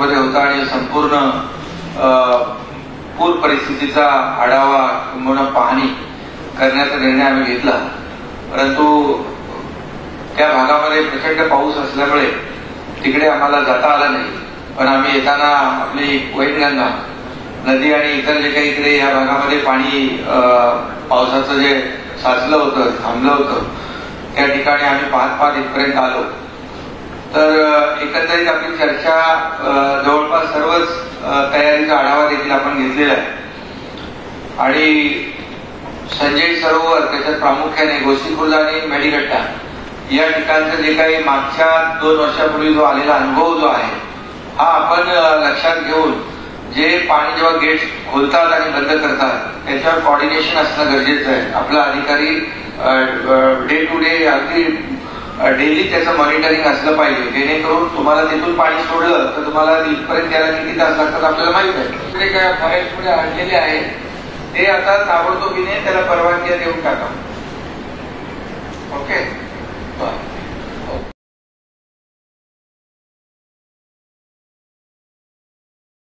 नागपूरमध्ये होता आणि संपूर्ण पूर परिस्थितीचा आढावा किंवा पाहणी करण्याचा निर्णय आम्ही घेतला. परंतु त्या भागामध्ये प्रचंड पाऊस असल्यामुळे तिकडे आम्हाला जाता आलं नाही. पण आम्ही येताना आपली वैनगंगा नदी आणि इतर जे काही इकडे या भागामध्ये पाणी पावसाचं जे साचलं होतं थांबलं होतं त्या ठिकाणी आम्ही पाहत पाहत इथपर्यंत आलो. तर एकंदरीत आपली चर्चा जवळपास सर्वच तयारीचा आढावा देखील आपण घेतलेला आहे. आणि संजय सरोवर त्याच्यात प्रामुख्याने गोसीखुर्द आणि मेडीगट्टा या ठिकाणचं जे काही मागच्या दोन वर्षापूर्वी जो आलेला अनुभव जो आहे हा आपण लक्षात घेऊन जे पाणी जेव्हा गेट खोलतात आणि बंद करतात त्याच्यावर कॉर्डिनेशन असणं गरजेचं आहे. आपला अधिकारी डे टू डे अगदी डेली त्याचं मॉनिटरिंग असलं पाहिजे. जेणेकरून तुम्हाला तिथून पाणी सोडलं तर तुम्हाला इथपर्यंत त्याला किती तास लागतात आपल्याला माहीत आहे जे काय फॉरेस्ट पुढे आणलेले आहे ते आता ताबडतोबीने त्याला परवानगी देऊन टाका. ओके